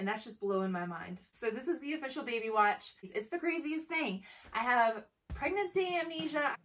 and that's just blowing my mind. So this is the official baby watch. It's the craziest thing. I have pregnancy amnesia.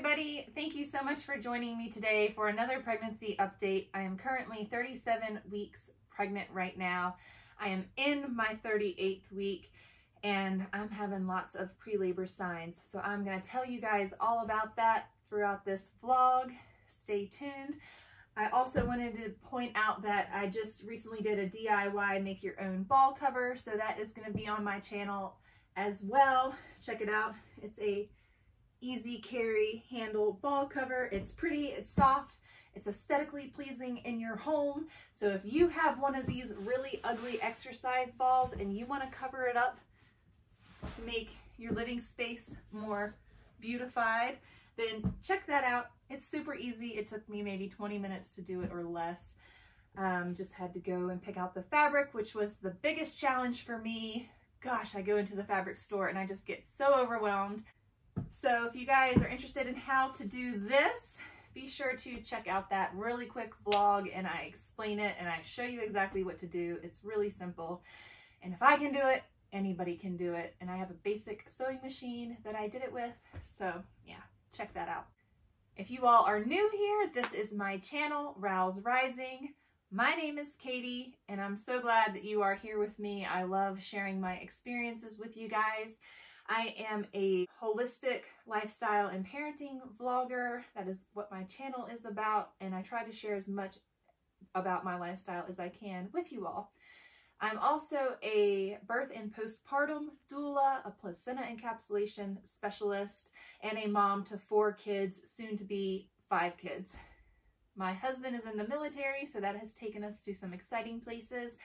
Everybody. Thank you so much for joining me today for another pregnancy update. I am currently 37 weeks pregnant right now. I am in my 38th week and I'm having lots of pre-labor signs. So I'm going to tell you guys all about that throughout this vlog. Stay tuned. I also wanted to point out that I just recently did a DIY make your own ball cover. So that is going to be on my channel as well. Check it out. It's a easy carry handle ball cover. It's pretty, it's soft, it's aesthetically pleasing in your home. So if you have one of these really ugly exercise balls and you want to cover it up to make your living space more beautified, then check that out. It's super easy. It took me maybe 20 minutes to do it or less. Um, just had to go and pick out the fabric, which was the biggest challenge for me. Gosh, I go into the fabric store and I just get so overwhelmed. So if you guys are interested in how to do this, be sure to check out that really quick vlog and I explain it and I show you exactly what to do. It's really simple. And if I can do it, anybody can do it. And I have a basic sewing machine that I did it with. So yeah, check that out. If you all are new here, this is my channel, Rowes Rising. My name is Katie, and I'm so glad that you are here with me. I love sharing my experiences with you guys. I am a holistic lifestyle and parenting vlogger. That is what my channel is about, and I try to share as much about my lifestyle as I can with you all. I'm also a birth and postpartum doula, a placenta encapsulation specialist, and a mom to four kids, soon to be five kids. My husband is in the military, so that has taken us to some exciting places.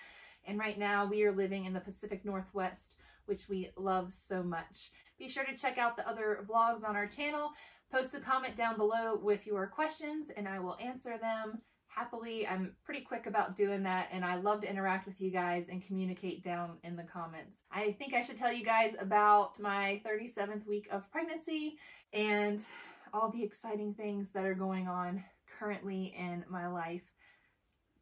And right now we are living in the Pacific Northwest which we love so much. Be sure to check out the other vlogs on our channel. Post a comment down below with your questions and I will answer them happily. I'm pretty quick about doing that and I love to interact with you guys and communicate down in the comments. I think I should tell you guys about my 37th week of pregnancy and all the exciting things that are going on currently in my life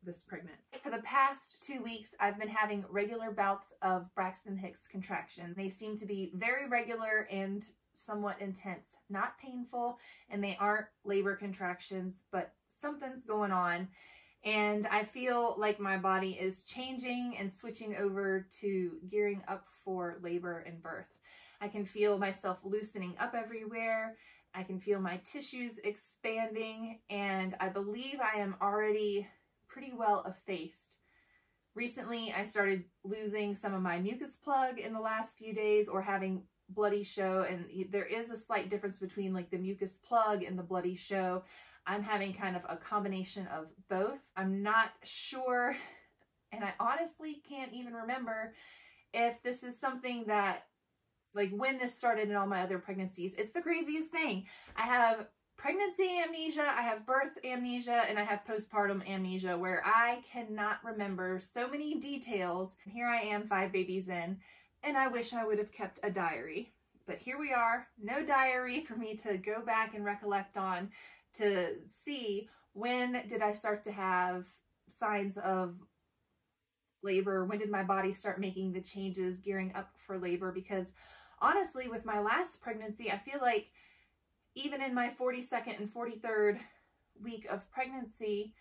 this pregnant. For the past two weeks, I've been having regular bouts of Braxton Hicks contractions. They seem to be very regular and somewhat intense, not painful, and they aren't labor contractions, but something's going on. And I feel like my body is changing and switching over to gearing up for labor and birth. I can feel myself loosening up everywhere. I can feel my tissues expanding and I believe I am already pretty well effaced. Recently, I started losing some of my mucus plug in the last few days or having bloody show and there is a slight difference between like the mucus plug and the bloody show. I'm having kind of a combination of both. I'm not sure and I honestly can't even remember if this is something that like when this started in all my other pregnancies. It's the craziest thing. I have pregnancy amnesia, I have birth amnesia, and I have postpartum amnesia where I cannot remember so many details. Here I am five babies in, and I wish I would have kept a diary. But here we are, no diary for me to go back and recollect on to see when did I start to have signs of labor? When did my body start making the changes, gearing up for labor? Because honestly, with my last pregnancy, I feel like even in my 42nd and 43rd week of pregnancy,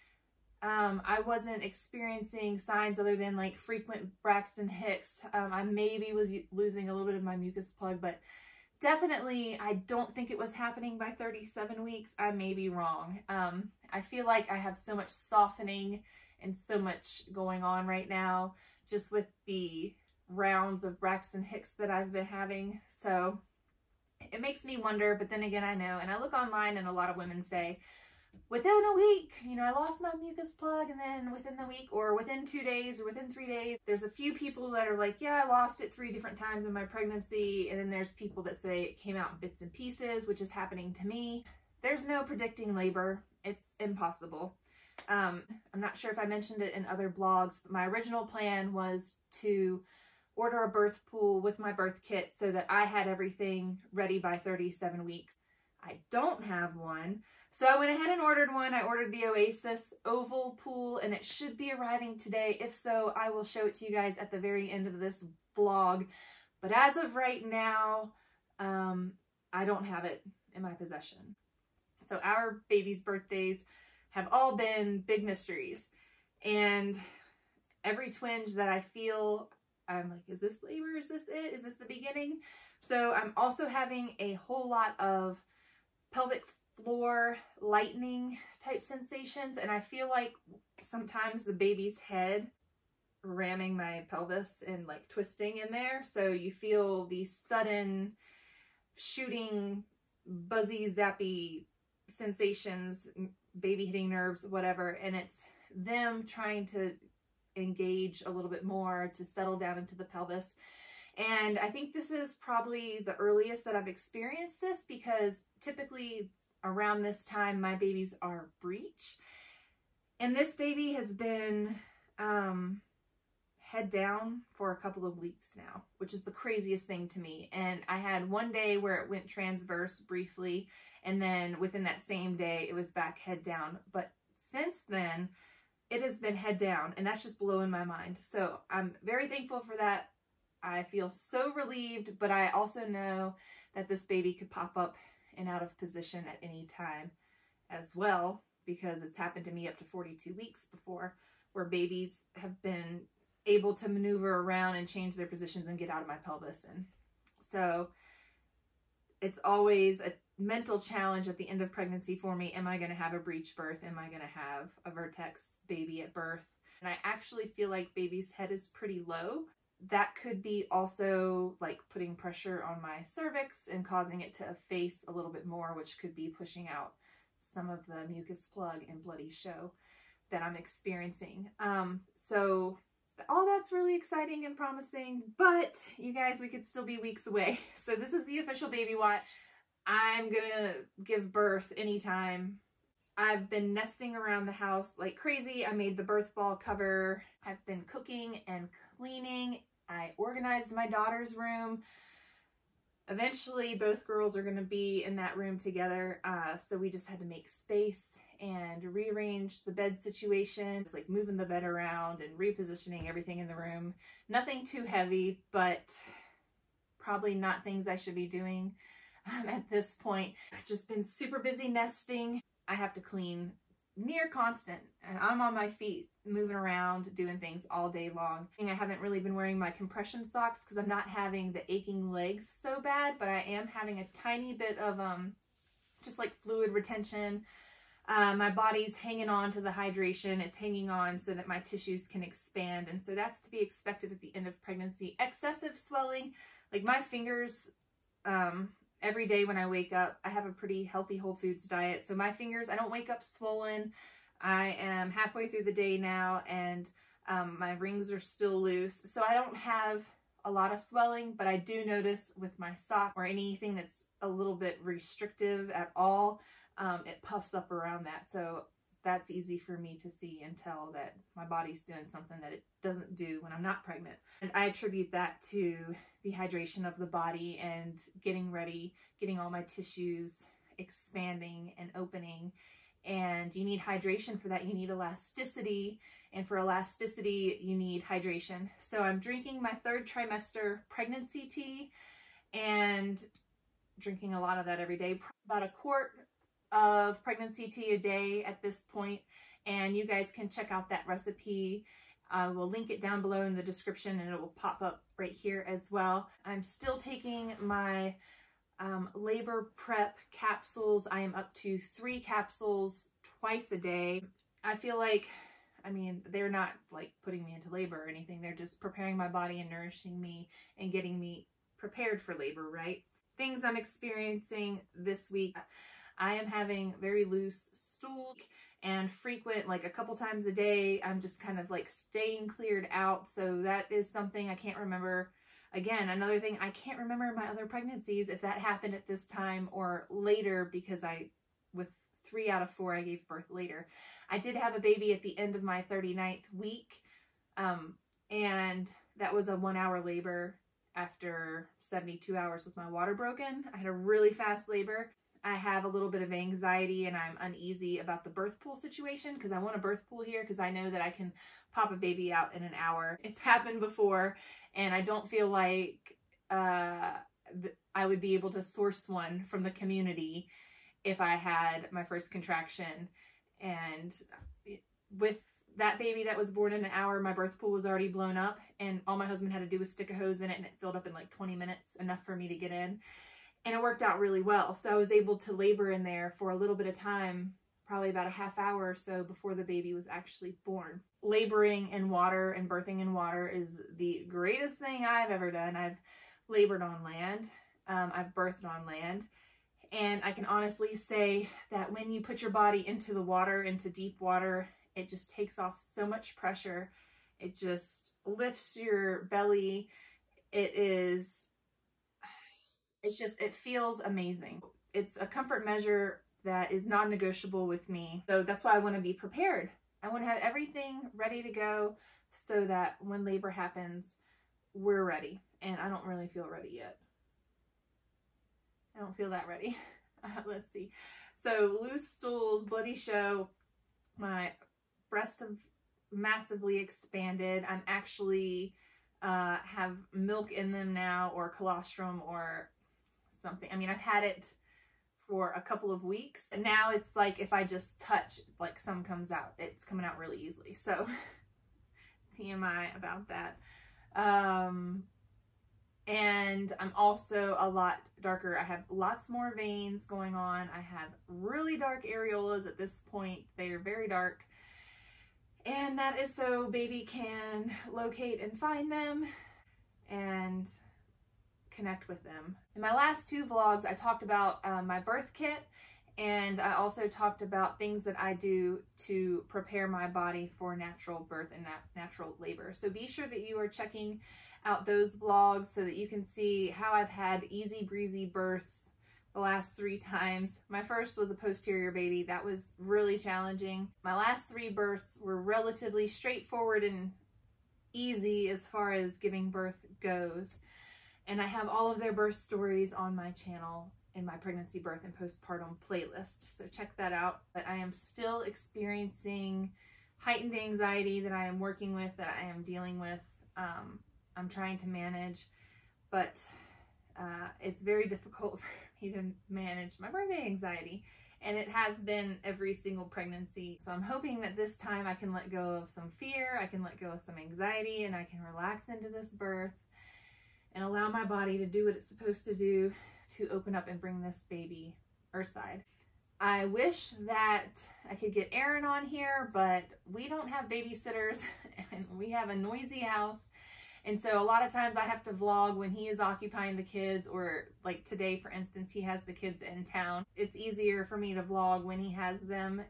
um, I wasn't experiencing signs other than like frequent Braxton Hicks. Um, I maybe was losing a little bit of my mucus plug, but definitely I don't think it was happening by 37 weeks. I may be wrong. Um, I feel like I have so much softening and so much going on right now just with the rounds of Braxton Hicks that I've been having. So it makes me wonder, but then again, I know, and I look online and a lot of women say, within a week, you know, I lost my mucus plug and then within the week or within two days or within three days, there's a few people that are like, yeah, I lost it three different times in my pregnancy. And then there's people that say it came out in bits and pieces, which is happening to me. There's no predicting labor. It's impossible. Um, I'm not sure if I mentioned it in other blogs, but my original plan was to order a birth pool with my birth kit so that I had everything ready by 37 weeks. I don't have one. So I went ahead and ordered one. I ordered the Oasis oval pool and it should be arriving today. If so, I will show it to you guys at the very end of this vlog. But as of right now, um, I don't have it in my possession. So our baby's birthdays have all been big mysteries. And every twinge that I feel, I'm like, is this labor? Is this it? Is this the beginning? So I'm also having a whole lot of pelvic floor lightening type sensations. And I feel like sometimes the baby's head ramming my pelvis and like twisting in there. So you feel these sudden shooting buzzy zappy sensations, baby hitting nerves, whatever. And it's them trying to engage a little bit more to settle down into the pelvis. And I think this is probably the earliest that I've experienced this because typically around this time my babies are breech. And this baby has been um, head down for a couple of weeks now, which is the craziest thing to me. And I had one day where it went transverse briefly, and then within that same day, it was back head down. But since then, it has been head down, and that's just blowing my mind. So I'm very thankful for that. I feel so relieved, but I also know that this baby could pop up and out of position at any time as well, because it's happened to me up to 42 weeks before, where babies have been able to maneuver around and change their positions and get out of my pelvis. And so it's always a mental challenge at the end of pregnancy for me. Am I going to have a breech birth? Am I going to have a vertex baby at birth? And I actually feel like baby's head is pretty low. That could be also like putting pressure on my cervix and causing it to efface a little bit more, which could be pushing out some of the mucus plug and bloody show that I'm experiencing. Um, so all that's really exciting and promising, but you guys, we could still be weeks away. So this is the official baby watch. I'm gonna give birth anytime. I've been nesting around the house like crazy. I made the birth ball cover. I've been cooking and cleaning. I organized my daughter's room. Eventually, both girls are going to be in that room together, uh, so we just had to make space and rearrange the bed situation, it's like moving the bed around and repositioning everything in the room. Nothing too heavy, but probably not things I should be doing um, at this point. I've just been super busy nesting. I have to clean near constant and I'm on my feet moving around doing things all day long. And I haven't really been wearing my compression socks because I'm not having the aching legs so bad but I am having a tiny bit of um just like fluid retention uh, my body's hanging on to the hydration. It's hanging on so that my tissues can expand. And so that's to be expected at the end of pregnancy. Excessive swelling, like my fingers, um, every day when I wake up, I have a pretty healthy whole foods diet. So my fingers, I don't wake up swollen. I am halfway through the day now and um, my rings are still loose. So I don't have a lot of swelling, but I do notice with my sock or anything that's a little bit restrictive at all, um, it puffs up around that. So that's easy for me to see and tell that my body's doing something that it doesn't do when I'm not pregnant. And I attribute that to dehydration of the body and getting ready, getting all my tissues expanding and opening. And you need hydration for that. You need elasticity. And for elasticity, you need hydration. So I'm drinking my third trimester pregnancy tea and drinking a lot of that every day. About a quart of pregnancy tea a day at this point, and you guys can check out that recipe. I will link it down below in the description and it will pop up right here as well. I'm still taking my um, labor prep capsules. I am up to three capsules twice a day. I feel like, I mean, they're not like putting me into labor or anything. They're just preparing my body and nourishing me and getting me prepared for labor, right? Things I'm experiencing this week. I am having very loose stool and frequent, like a couple times a day, I'm just kind of like staying cleared out. So that is something I can't remember. Again, another thing, I can't remember my other pregnancies if that happened at this time or later because I, with three out of four I gave birth later. I did have a baby at the end of my 39th week, um, and that was a one hour labor after 72 hours with my water broken. I had a really fast labor. I have a little bit of anxiety and I'm uneasy about the birth pool situation because I want a birth pool here because I know that I can pop a baby out in an hour. It's happened before and I don't feel like uh, I would be able to source one from the community if I had my first contraction. And with that baby that was born in an hour, my birth pool was already blown up, and all my husband had to do was stick a hose in it, and it filled up in like 20 minutes, enough for me to get in. And it worked out really well. So I was able to labor in there for a little bit of time, probably about a half hour or so before the baby was actually born. Laboring in water and birthing in water is the greatest thing I've ever done. I've labored on land, um, I've birthed on land. And I can honestly say that when you put your body into the water, into deep water, it just takes off so much pressure. It just lifts your belly. It is, it's just, it feels amazing. It's a comfort measure that is non-negotiable with me. So that's why I want to be prepared. I want to have everything ready to go so that when labor happens, we're ready. And I don't really feel ready yet. I don't feel that ready. Uh, let's see. So loose stools, bloody show, my breasts have massively expanded. I'm actually uh, have milk in them now or colostrum or something. I mean, I've had it for a couple of weeks. And now it's like if I just touch, like some comes out. It's coming out really easily. So TMI about that. Um, and I'm also a lot darker. I have lots more veins going on. I have really dark areolas at this point. They are very dark. And that is so baby can locate and find them and connect with them. In my last two vlogs, I talked about uh, my birth kit and I also talked about things that I do to prepare my body for natural birth and nat natural labor. So be sure that you are checking out those vlogs so that you can see how I've had easy breezy births the last three times. My first was a posterior baby. That was really challenging. My last three births were relatively straightforward and easy as far as giving birth goes. And I have all of their birth stories on my channel in my pregnancy, birth, and postpartum playlist. So check that out. But I am still experiencing heightened anxiety that I am working with, that I am dealing with. Um, I'm trying to manage, but uh, it's very difficult for me to manage my birthday anxiety. And it has been every single pregnancy. So I'm hoping that this time I can let go of some fear, I can let go of some anxiety, and I can relax into this birth and allow my body to do what it's supposed to do to open up and bring this baby earthside. I wish that I could get Aaron on here, but we don't have babysitters and we have a noisy house and so a lot of times I have to vlog when he is occupying the kids or like today, for instance, he has the kids in town. It's easier for me to vlog when he has them.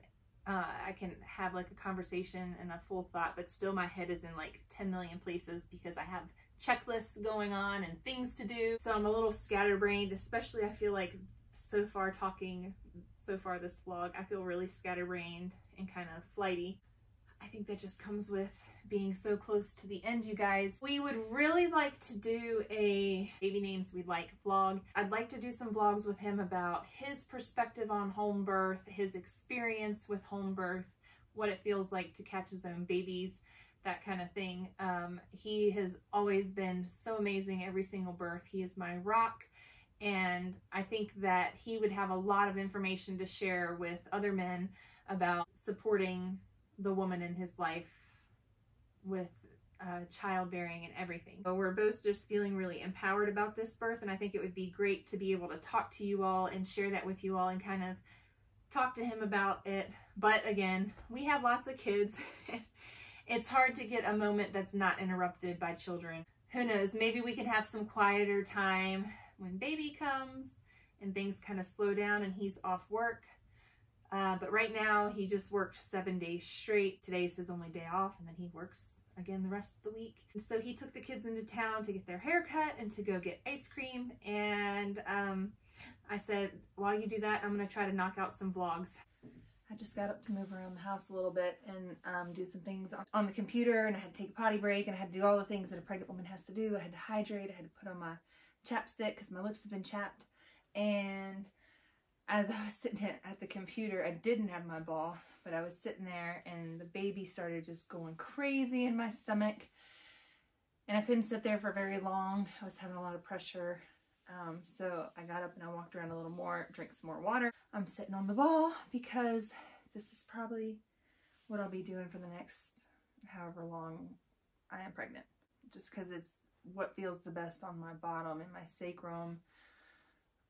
Uh, I can have like a conversation and a full thought, but still my head is in like 10 million places because I have checklists going on and things to do. So I'm a little scatterbrained, especially I feel like so far talking so far this vlog, I feel really scatterbrained and kind of flighty. I think that just comes with being so close to the end, you guys. We would really like to do a baby names we like vlog. I'd like to do some vlogs with him about his perspective on home birth, his experience with home birth, what it feels like to catch his own babies, that kind of thing. Um, he has always been so amazing every single birth. He is my rock. And I think that he would have a lot of information to share with other men about supporting the woman in his life with uh, childbearing and everything. But we're both just feeling really empowered about this birth, and I think it would be great to be able to talk to you all and share that with you all and kind of talk to him about it. But again, we have lots of kids. it's hard to get a moment that's not interrupted by children. Who knows, maybe we can have some quieter time when baby comes and things kind of slow down and he's off work. Uh, but right now, he just worked seven days straight. Today's his only day off, and then he works again the rest of the week. And so he took the kids into town to get their hair cut and to go get ice cream. And um, I said, while you do that, I'm going to try to knock out some vlogs. I just got up to move around the house a little bit and um, do some things on the computer and I had to take a potty break and I had to do all the things that a pregnant woman has to do. I had to hydrate, I had to put on my chapstick because my lips have been chapped. And as I was sitting at the computer, I didn't have my ball, but I was sitting there and the baby started just going crazy in my stomach. And I couldn't sit there for very long. I was having a lot of pressure. Um, so I got up and I walked around a little more, drank some more water. I'm sitting on the ball because this is probably what I'll be doing for the next however long I am pregnant. Just because it's what feels the best on my bottom and my sacrum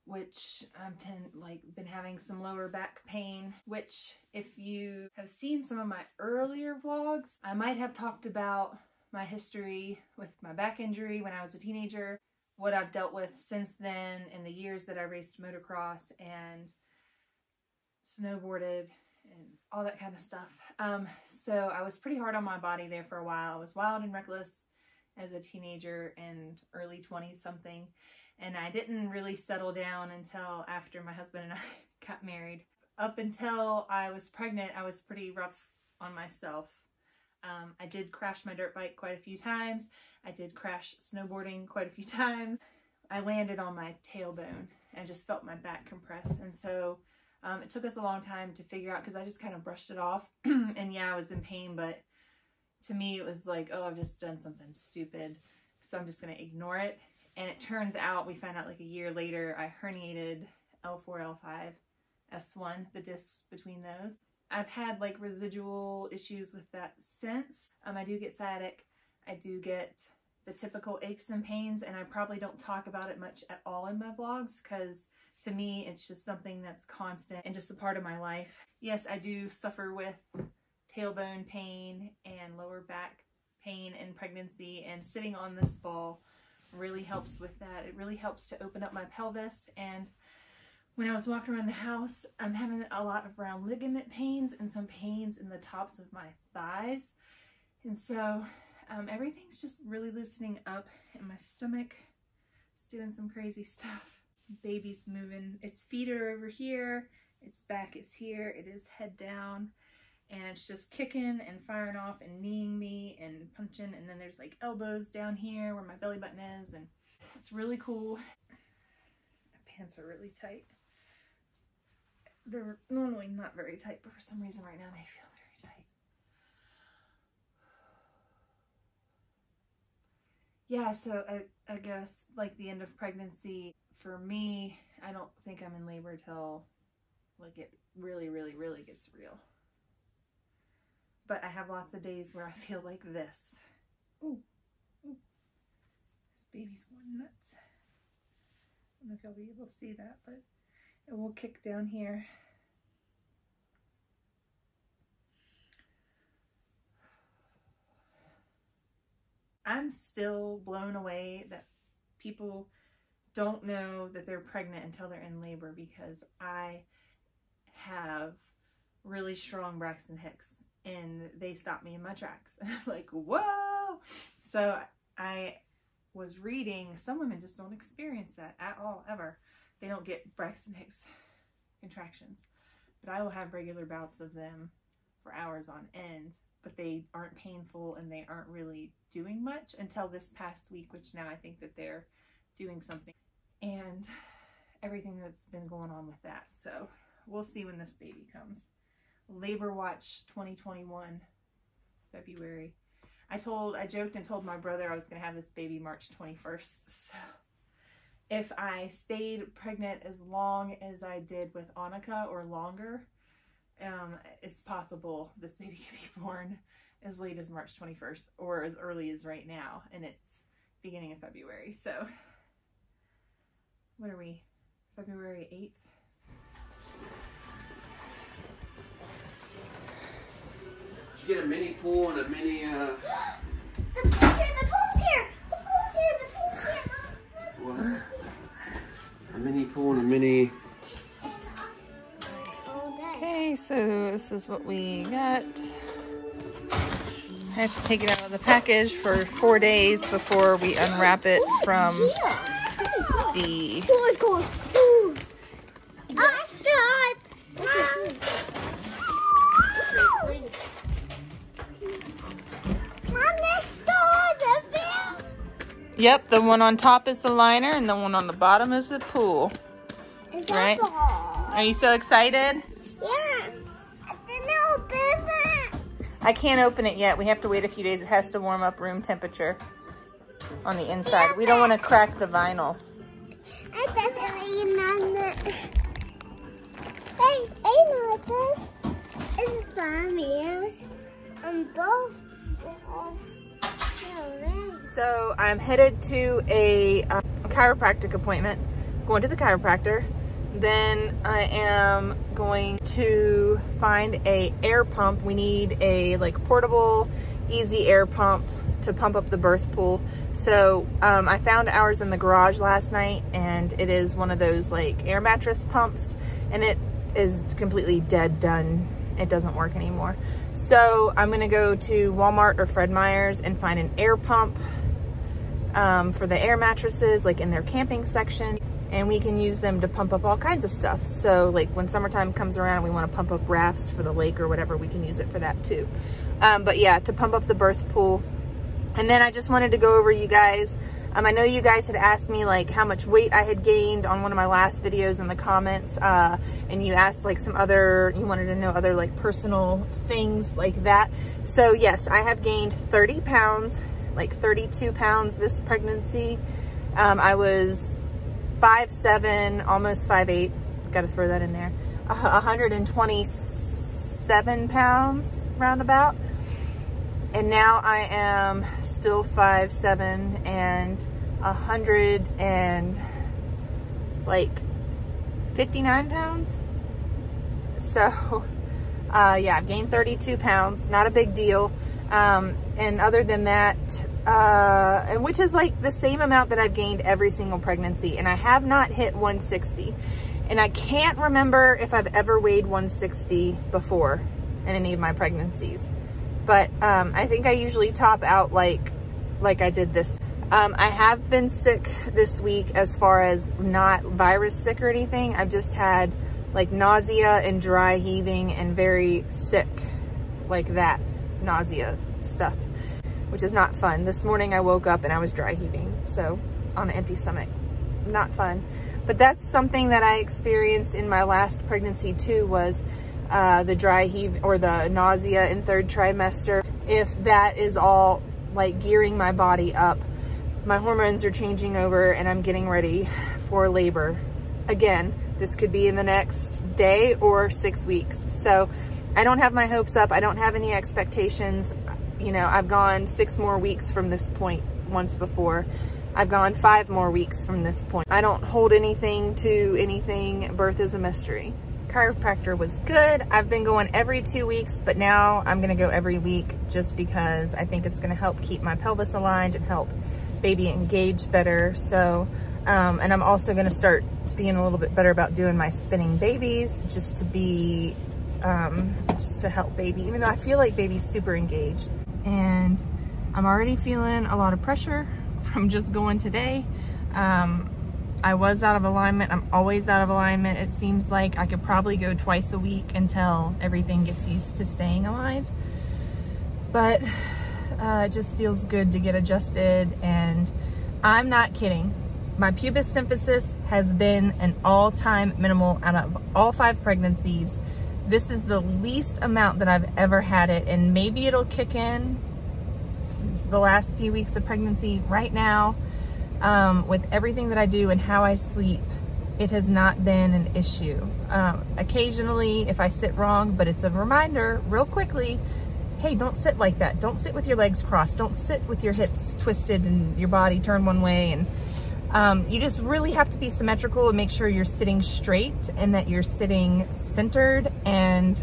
which I've ten, like been having some lower back pain, which if you have seen some of my earlier vlogs, I might have talked about my history with my back injury when I was a teenager, what I've dealt with since then in the years that I raced motocross and snowboarded and all that kind of stuff. Um, so I was pretty hard on my body there for a while. I was wild and reckless as a teenager and early 20s something and I didn't really settle down until after my husband and I got married. Up until I was pregnant, I was pretty rough on myself. Um, I did crash my dirt bike quite a few times. I did crash snowboarding quite a few times. I landed on my tailbone and just felt my back compress. And so um, it took us a long time to figure out because I just kind of brushed it off. and yeah, I was in pain, but to me it was like, oh, I've just done something stupid. So I'm just going to ignore it and it turns out, we found out like a year later, I herniated L4, L5, S1, the discs between those. I've had like residual issues with that since. Um, I do get sciatic. I do get the typical aches and pains and I probably don't talk about it much at all in my vlogs because to me it's just something that's constant and just a part of my life. Yes, I do suffer with tailbone pain and lower back pain in pregnancy and sitting on this ball really helps with that. It really helps to open up my pelvis and when I was walking around the house, I'm having a lot of round ligament pains and some pains in the tops of my thighs. And so um, everything's just really loosening up in my stomach. It's doing some crazy stuff. Baby's moving. Its feet are over here. Its back is here. It is head down and it's just kicking and firing off and kneeing me and punching and then there's like elbows down here where my belly button is and it's really cool. My pants are really tight. They're normally not very tight but for some reason right now they feel very tight. Yeah, so I, I guess like the end of pregnancy for me, I don't think I'm in labor till like it really, really, really gets real but I have lots of days where I feel like this. Ooh, ooh. This baby's going nuts. I don't know if you'll be able to see that, but it will kick down here. I'm still blown away that people don't know that they're pregnant until they're in labor because I have really strong Braxton Hicks and they stopped me in my tracks. like, whoa! So I was reading, some women just don't experience that at all, ever. They don't get Braxton Hicks contractions. But I will have regular bouts of them for hours on end, but they aren't painful and they aren't really doing much until this past week, which now I think that they're doing something. And everything that's been going on with that. So we'll see when this baby comes. Labor Watch 2021, February. I told, I joked and told my brother I was going to have this baby March 21st. So if I stayed pregnant as long as I did with Annika or longer, um, it's possible this baby could be born as late as March 21st or as early as right now. And it's beginning of February. So what are we? February 8th? Did you get a mini pool and a mini, uh... the pool's here, the pool's here! The pool's here, the pool's here! What? A mini pool and a mini... Okay, so this is what we got. I have to take it out of the package for four days before we unwrap it from the Yep, the one on top is the liner and the one on the bottom is the pool. It's Right. alcohol. Are you so excited? Yeah. The no business. I can't open it yet. We have to wait a few days. It has to warm up room temperature on the inside. We don't want to crack the vinyl. It doesn't mean nothing. Hey, know. It's. I'm both. Uh, So I'm headed to a uh, chiropractic appointment, going to the chiropractor. Then I am going to find a air pump. We need a like portable, easy air pump to pump up the birth pool. So um, I found ours in the garage last night and it is one of those like air mattress pumps and it is completely dead done. It doesn't work anymore. So I'm gonna go to Walmart or Fred Meyer's and find an air pump um, for the air mattresses, like in their camping section. And we can use them to pump up all kinds of stuff. So like when summertime comes around we wanna pump up rafts for the lake or whatever, we can use it for that too. Um, but yeah, to pump up the birth pool. And then I just wanted to go over you guys. Um, I know you guys had asked me like how much weight I had gained on one of my last videos in the comments. Uh, and you asked like some other, you wanted to know other like personal things like that. So yes, I have gained 30 pounds, like 32 pounds this pregnancy. Um, I was 5'7", almost 5'8", got to throw that in there, uh, 127 pounds roundabout. And now I am still 5'7", and 100 and like 59 pounds. So uh, yeah, I've gained 32 pounds, not a big deal. Um, and other than that, uh, and which is like the same amount that I've gained every single pregnancy. And I have not hit 160. And I can't remember if I've ever weighed 160 before in any of my pregnancies. But um, I think I usually top out like, like I did this. Um, I have been sick this week as far as not virus sick or anything. I've just had like nausea and dry heaving and very sick like that nausea stuff, which is not fun. This morning I woke up and I was dry heaving. So on an empty stomach, not fun. But that's something that I experienced in my last pregnancy too was uh, the dry heave or the nausea in third trimester. If that is all like gearing my body up, my hormones are changing over and I'm getting ready for labor. Again, this could be in the next day or six weeks. So I don't have my hopes up. I don't have any expectations. You know, I've gone six more weeks from this point once before. I've gone five more weeks from this point. I don't hold anything to anything. Birth is a mystery. Chiropractor was good. I've been going every two weeks, but now I'm gonna go every week just because I think it's gonna help keep my pelvis aligned and help baby engage better. So, um, and I'm also gonna start being a little bit better about doing my spinning babies just to be, um, just to help baby, even though I feel like baby's super engaged. And I'm already feeling a lot of pressure from just going today. Um, I was out of alignment. I'm always out of alignment. It seems like I could probably go twice a week until everything gets used to staying aligned. But uh, it just feels good to get adjusted and I'm not kidding. My pubis symphysis has been an all-time minimal out of all five pregnancies. This is the least amount that I've ever had it and maybe it'll kick in the last few weeks of pregnancy. Right now um, with everything that I do and how I sleep it has not been an issue. Um, occasionally if I sit wrong but it's a reminder real quickly hey don't sit like that. Don't sit with your legs crossed. Don't sit with your hips twisted and your body turned one way and um, you just really have to be symmetrical and make sure you're sitting straight and that you're sitting centered and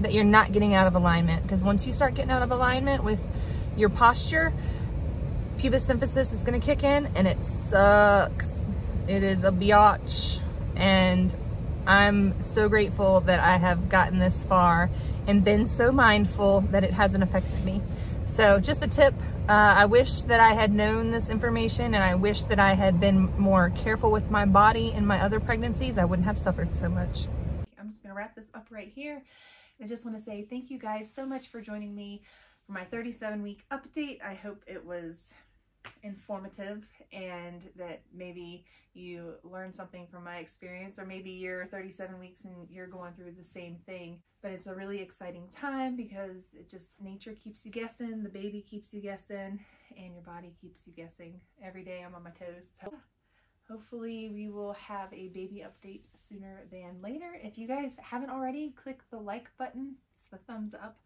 that you're not getting out of alignment because once you start getting out of alignment with your posture, pubis symphysis is gonna kick in and it sucks. It is a biatch. And I'm so grateful that I have gotten this far and been so mindful that it hasn't affected me. So just a tip, uh, I wish that I had known this information and I wish that I had been more careful with my body in my other pregnancies. I wouldn't have suffered so much. I'm just going to wrap this up right here. I just want to say thank you guys so much for joining me for my 37 week update. I hope it was informative and that maybe you learned something from my experience or maybe you're 37 weeks and you're going through the same thing. But it's a really exciting time because it just nature keeps you guessing the baby keeps you guessing and your body keeps you guessing. Every day i'm on my toes. So hopefully we will have a baby update sooner than later. If you guys haven't already click the like button it's the thumbs up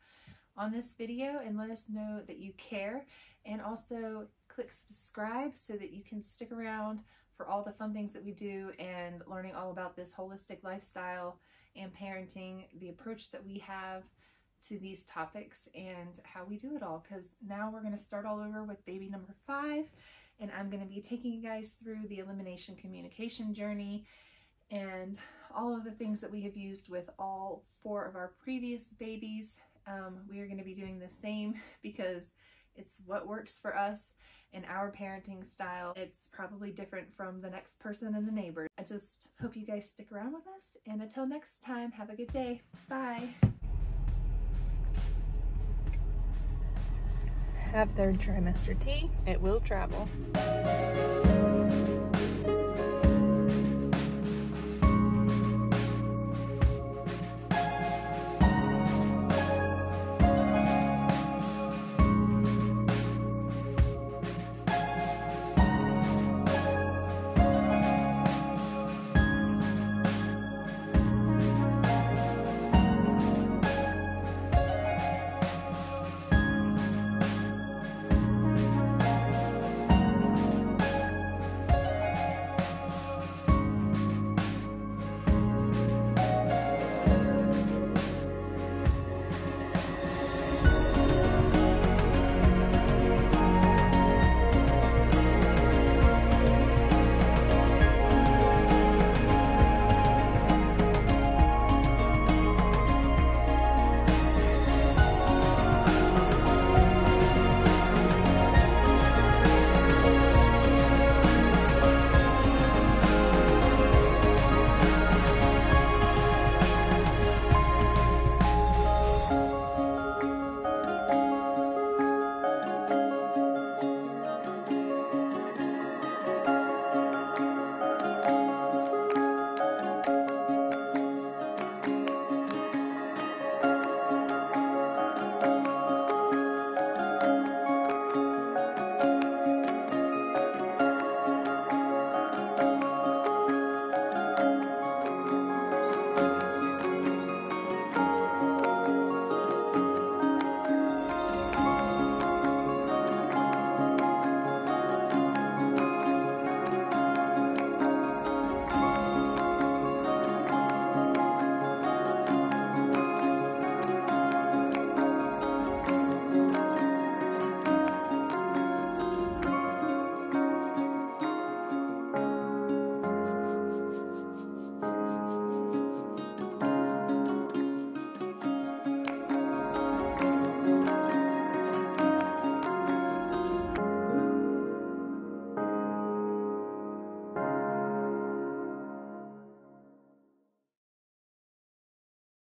on this video and let us know that you care. And also click subscribe so that you can stick around for all the fun things that we do and learning all about this holistic lifestyle and parenting, the approach that we have to these topics and how we do it all because now we're going to start all over with baby number five and I'm going to be taking you guys through the elimination communication journey and all of the things that we have used with all four of our previous babies. Um, we are going to be doing the same because it's what works for us in our parenting style. It's probably different from the next person in the neighbor. I just hope you guys stick around with us. And until next time, have a good day. Bye. Have third trimester tea. It will travel.